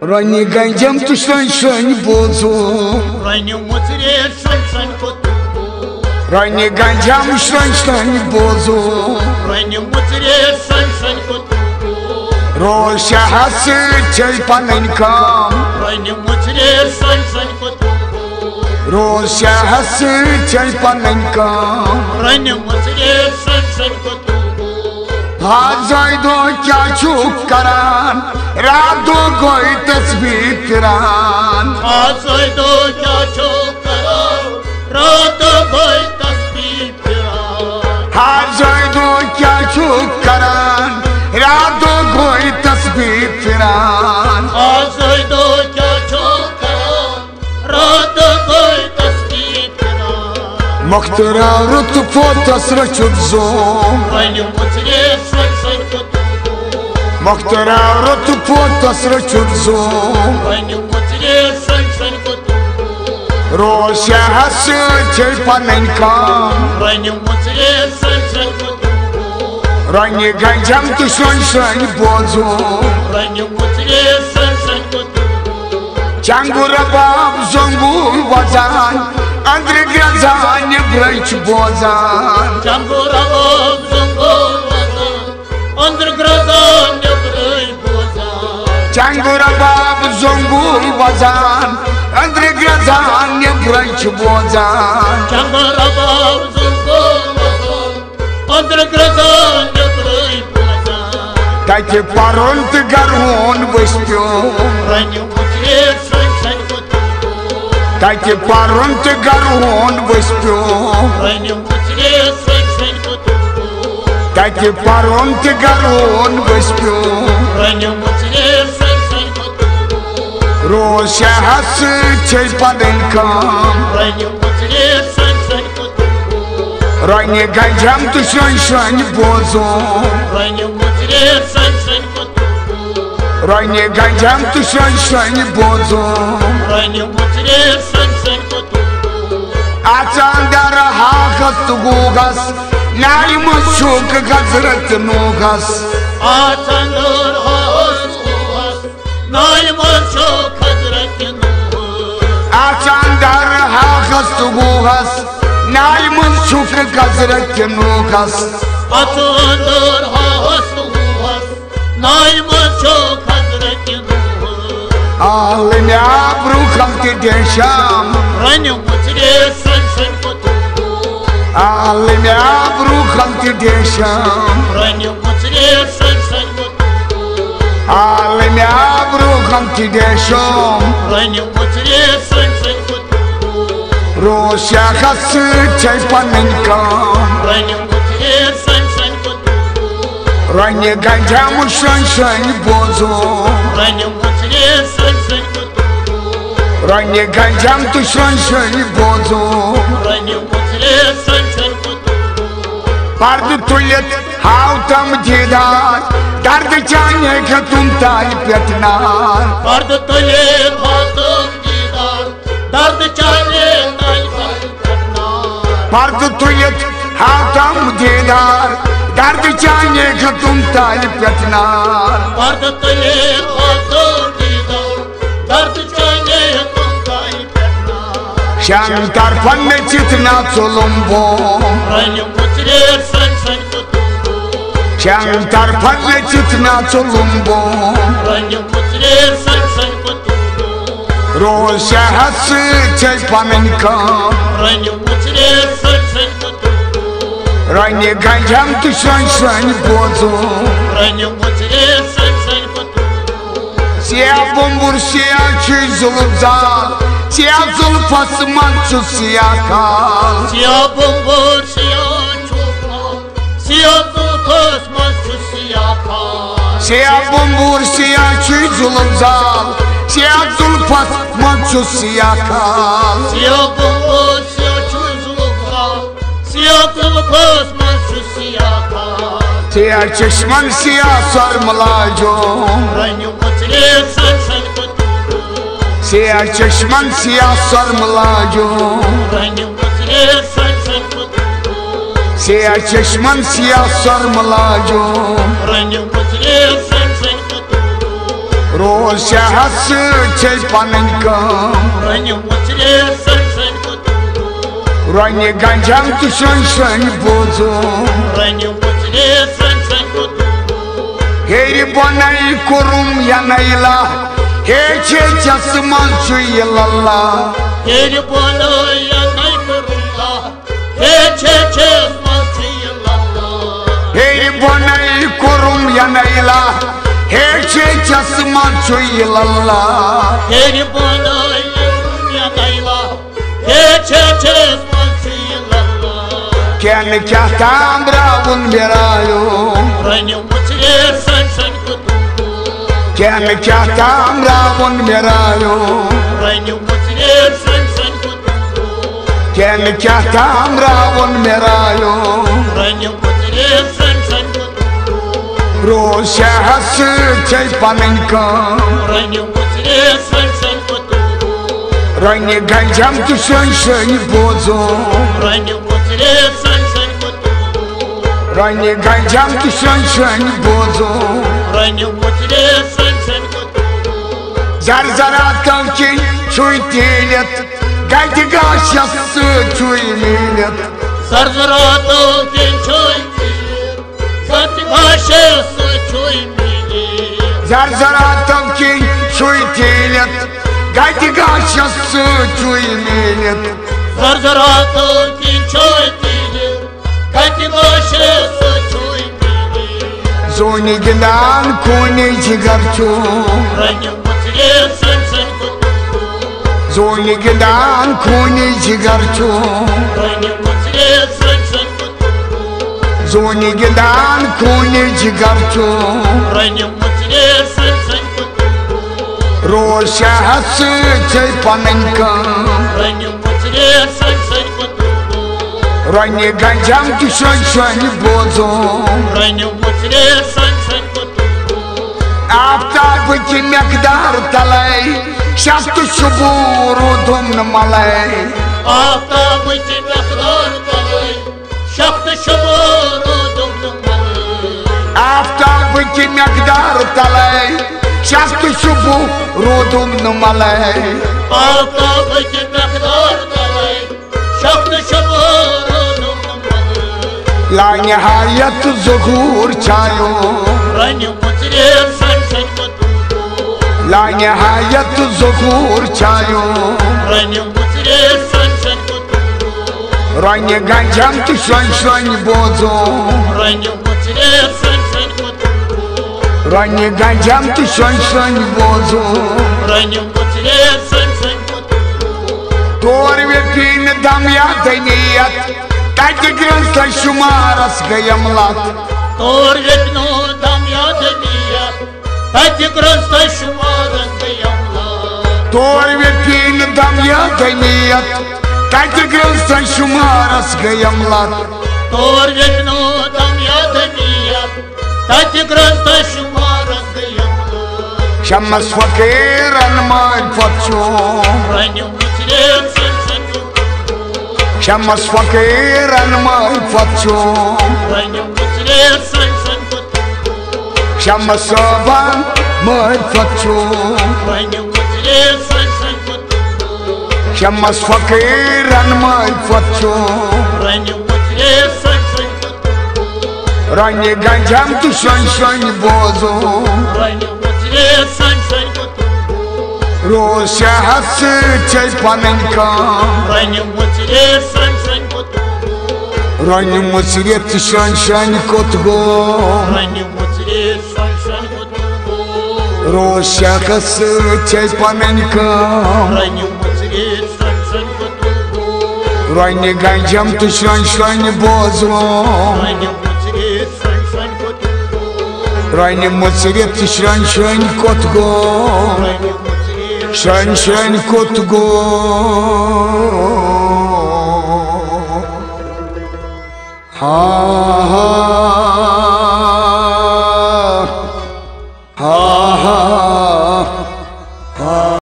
Ранний гандям ту шань шань бозу Ранний моцре шань шань коту Ранний гандям шань шань бозу Ранний моцре шань шань коту Роша хасы чай паненька Ранний моцре шань шань коту Роша хасы чай паненька Ранний моцре шань шань коту Hazay do kya çuk karan Radhe કોઈ તસબી કરાન આસોય દો જા છોકરો રાધો કોઈ તસબી કરાન હાજોય દો ક્યા છોકરાન રાધો કોઈ તસબી કરાન આસોય દો જા છોકરો રાધો કોઈ તસબી કરાન મખતરા રત ફો તસરચુબ ઝો વન્યુ મુચરે مقترارة تبوت تسرى كنزوم روشا حسن تلپننكا رنگ گنجم تو شن شن بوزو چنگو رباب زنگو وزان اندر گزان برچ بوزان چنگو رباب زنگو وزان اندر گزان جنگ رباب زنگول وزان اندر گرزان یم گرنچ بوزان جنگ رباب زنگول وزان اندر گرزان یم گرنچ بوزان تاکی پرونت گرون بستیو رنیو بچه سن سن بطیو تاکی پرونت گرون بستیو رنیو بچه سن سن بطیو تاکی پرونت گرون بستیو رنیو بچه روشه هستی چی پدن کام رانی گنجم تو شن شن بوزو رانی گنجم تو شن شن بوزو اچان در حاقت گوغس نایم شوق غزرت نوغس اچان در حاقت گوغس نایم شوق bu hast Naimın şükür gazretken bu hast Atındır hast bu hast Naimın çok gazretken bu hast Ağlın abru kalktı deşam Rani mutre sın sın kutubu Ağlın abru kalktı deşam Rani mutre sın sın kutubu Ağlın abru kalktı deşam Rani mutre sın Roșia ce-ai panenca Ranie gandziamu szeń szeń wozu Ranie gandziam tu szeń szeń wozu Pardu tulet hautam dziedat Dardy cianie katunta i piatna Pardu tulet hautam dziedat Dardy Pardu tulet hautam didar Dard chane khatum tai petnar Dard tale baatam didar Dard chale tum kai karna Shankar panne chitna chulumbo Rani mutsire shan shan kotu Shankar panne chitna chulumbo Rani mutsire shan shan kotu Rosha hası çay panen kam Rani mutsire shan shan kotu Rani ganjam tu shran shran bozo Rani mutsire shan shan kotu Siyah bombur siyah çizılıp zal Siyah zulfas mançu siyah kal. Siyah bumbur siyah çokma Siyah tutas maçı siyah kar Siyah bombur siyah çizılıp zal Siyah zulfas mançu siyah kal. Siyah Siyah tutas maçı siyah kar Siyah çeşmen siyah sarmalajo Rani mutsire san san kutu Siyah çeşmen siyah sarmalajo Rani mutsire Ранее ганджам ту шань шань буду Ранее бутре шань шань буду Хери банай курум я найла Хече часман чуй лала Хери банай я най курум ла Хече часман чуй лала Хери банай курум я найла Хече часман чуй лала Хери банай я найла Хече часман Kendi kahtan bravun berayum Rani uçe sen sen kutum Kendi kahtan bravun berayum Rani uçe sen sen kutum Kendi kahtan bravun berayum Rani uçe sen sen kutum Roşe hası çeypanınka Rani uçe sen sen kutum Rani gancam tuşun şöyle bozu Rani uçe Rani ganjam ki şön şön bozu Rani kutre şön şön bozu Zar zar atkal ki çuy telet Gaydi gaşası çuy milet. Zar zar atkal ki çuy telet Gaydi gaşası çuy milet. Zar zar atkal ki çuy telet Gaydi gaşası çuy milet. Zar zar atkal ki çuy telet Zoni mutire san san kutu Zoni gidan kuni cigarçu Rani mutire san san kutu Roş şahsı çay panenka Rani san Ранний гончам кишань шань в глазу Ранний мутре шань шань кутубу Аптар бути мякдар талай. Шахту шубуру дом на малай. Аптар бути мякдар талай. Шахту шубуру дом на малай. Аптар бути мякдар талай. Шахту шубуру дом на малай. Аптар бути लांग हारियत जहूर छायो। लांग हारियत जहूर छायो। रंग गंजम तो श्रंग श्रंग बोझो रंग गंजम तो श्रंग श्रंग बोझो तोर वे पीन दम या दनियत Дайте грънса шума, разгъя млад. Торвет, но дам я да мия, дайте грънса шума, разгъя млад. Торвет, пин, дам я да мия, дайте грънса шума, разгъя млад. Торвет, но дам я да мия, дайте грънса шума, разгъя млад. Шамас факиран, май фачо. Раним, мусрец, Chama am asfoacă era numai fapcio Chama am asava măi fapcio Și am asfoacă era numai fapcio Rani ganjam tu shon shon bozo ganjam tu bozo. Rusia syczeć pamenka Rani mocire szan szan kotgo Rani mocire szan szan kotgo Rani mocire szan szan kotgo Rusia syczeć pamenka Rani mocire szan szan kotgo Rani ganjam tu szan szan bozło Rani mocire szan szan kotgo Rani mocire szan szan kotgo Rani mocire Sen sen kutgu Ha ha.